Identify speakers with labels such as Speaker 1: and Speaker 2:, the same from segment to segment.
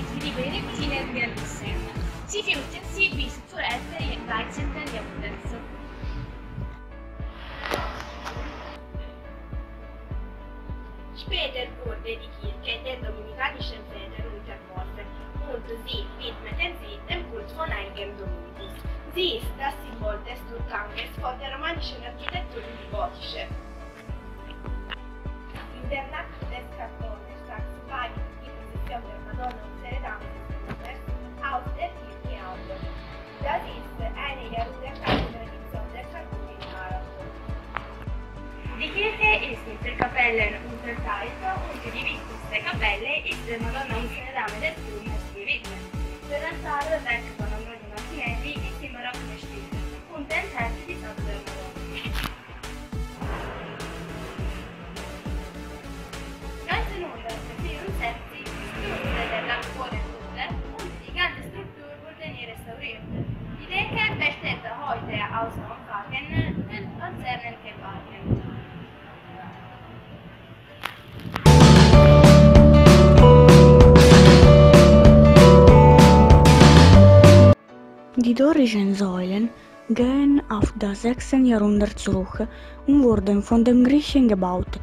Speaker 1: sensibili rettile e realissime. Siti utensibili, strutturette, Weizsäcker e Abudez.
Speaker 2: Später di Kirche der di Väter unterworfen und sie widmeten sich dem Kult von eigenem Dominicus. Sie ist das Symbol des Durchganges von der romanischen Architektur in die gotische. In der Nacht Capelle Unterteil, un certo di Vitus Capelle e de Madonna Unghie Dame del fiume si Witten. Per l'altare
Speaker 1: vecchio con Antonio Martinelli e Timora Conoscita, un terzo di Santo del mondo. Madonna. Ganze Nulla, per un terzo, strutture della cuore Nulla, un gigante struttura vuol venire che Die Decke besteht heute aus Umfagen und Konzernen gebacken.
Speaker 3: Die dorischen Säulen gehen auf das 6. Jahrhundert zurück und wurden von den Griechen gebaut.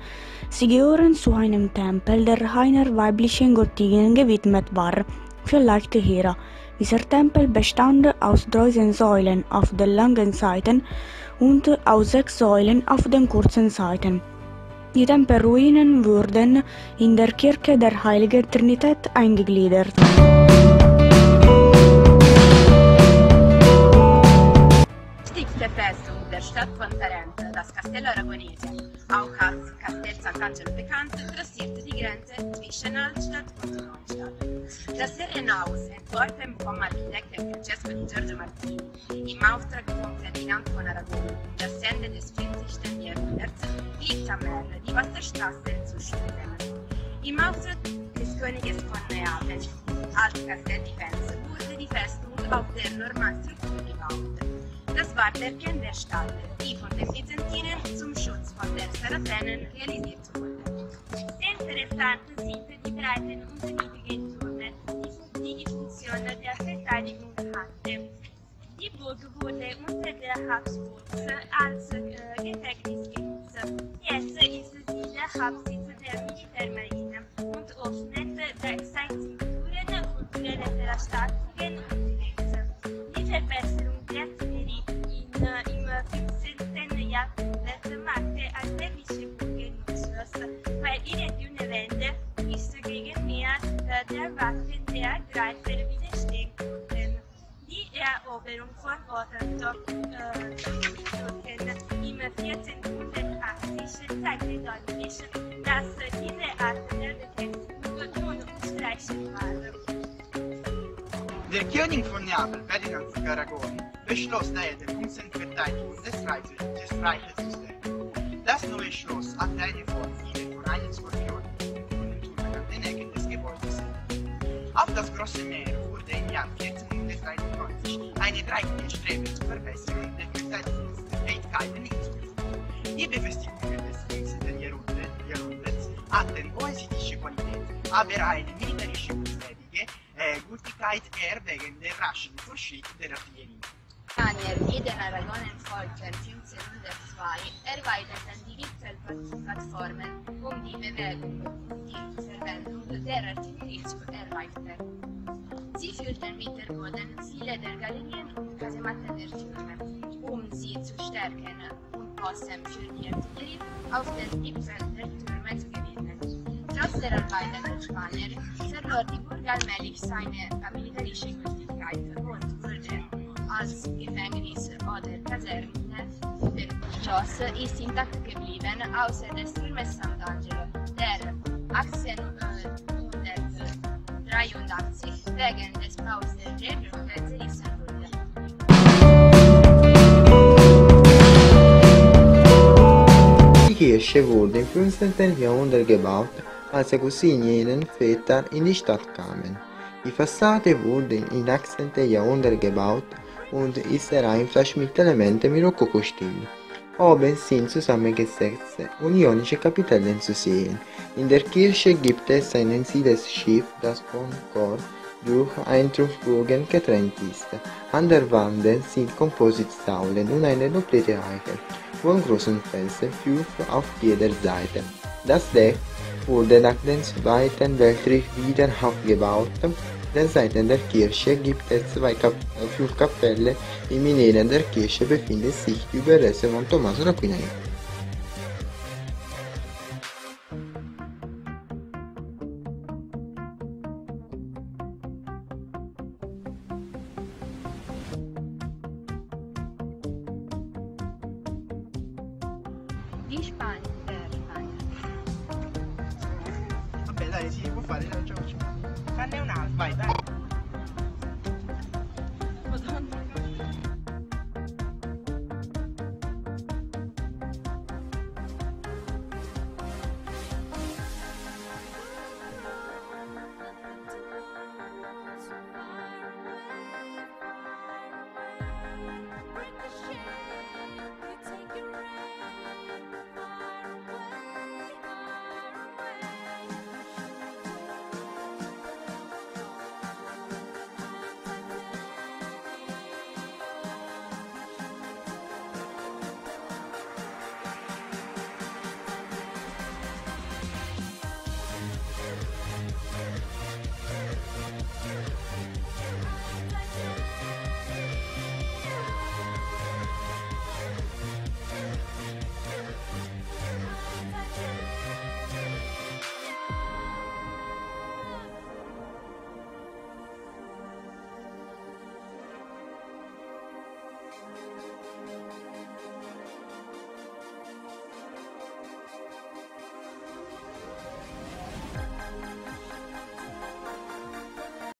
Speaker 3: Sie gehören zu einem Tempel, der einer weiblichen Göttin gewidmet war, vielleicht Hera. Dieser Tempel bestand aus 13 Säulen auf den langen Seiten und aus sechs Säulen auf den kurzen Seiten. Die Tempelruinen wurden in der Kirche der Heiligen Trinität eingegliedert.
Speaker 4: Wichtigste Festung der Stadt von Tarente, das Castello Aragonese, auch als Castel Sant'Angelo bekannt, trassierte die Grenze zwischen Altstadt und Neustadt. Das Herrenhaus, entworfen vom Architekten Francesco di Giorgio Martini, im Auftrag von Ferdinand von Aragon um das Ende des 40. Jahrhunderts, liegt am Meer die Wasserstraße zu schließen. Im Auftrag des Königes von Neapel, als Castelldefense, wurde die Festung auf der Normannstruktur gebaut. Das war der Kern der Stadt, die von den Byzantinern zum Schutz von den Sarazenen realisiert wurde. Sehr interessant sind die breiten und niedrigen Türme, die die die Funktion der 1480 zeigte deutlich, dass diese Art der Befestigung unstreichbar war.
Speaker 5: Der König von Neapel, Ferdinand von Aragon, beschloss daher die Verteidigung des Reiches, des Reiches zu stärken. Das neue Schloss hatte eine Vorfiele von einem Skorpion und den Turm an den Ecken des Gebäudes. Auf das große Meer wurde im Jahr 1493 eine dreite Strebe zur Verbesserung der Verteidigungsfähigkeiten hinzugefügt. Niente festività di Arundel, Attenboy si dice qualità, Aberai, military ship estetiche, eh, Gultikite Airbag del Russian for Shake dell'artiglieria. Daniel, Eden
Speaker 4: Aragonen Volker, Fuchsen der Zwei, erweitert an die Gipfelplattformen um die Bewegung die Verwendung der Artillerie zu erweitern. Si führten mit der Boden viele der Galerien und Kasematten der Türme, um sie zu stärken für die Artillerie auf den Türme zu gewinnen. Trotz der Arbeiten der Spanier verlor die Burg allmählich seine militärische Gültigkeit und wurde als Gefängnis oder Kaserne Schloss ist intakt geblieben, außer des Turmes Sant'Angelo, der 1883 wegen des Baus der Drehbrücke zerrissen wurde.
Speaker 6: Kirche wurde im 15. Jahrhundert gebaut als er Cousinen Väter in die Stadt kamen. Die Fassade wurde im 18. Jahrhundert gebaut und ist vereinfacht mit Elementen im Rokokostil. Oben sind zusammengesetzte unionische Kapitellen zu sehen. In der Kirche gibt es ein einziges Schiff, das vom Chor durch einen Trumpfbogen getrennt ist. An der Wand sind Kompositsäulen und eine doppelte Eiche von großen Felsen führt auf jeder Seite. Das Deck wurde nach dem Zweiten Weltkrieg wieder aufgebaut. Den Seiten der Kirche gibt es zwei Kap Flugkapellen. Im Inneren der Kirche befinden sich die Überreste von Tommaso d'Aquino.
Speaker 4: Di Spagna, per Spagna.
Speaker 5: Vabbè dai, si può fare la Giorgio.
Speaker 2: Fanne un altro.
Speaker 5: Vai, dai.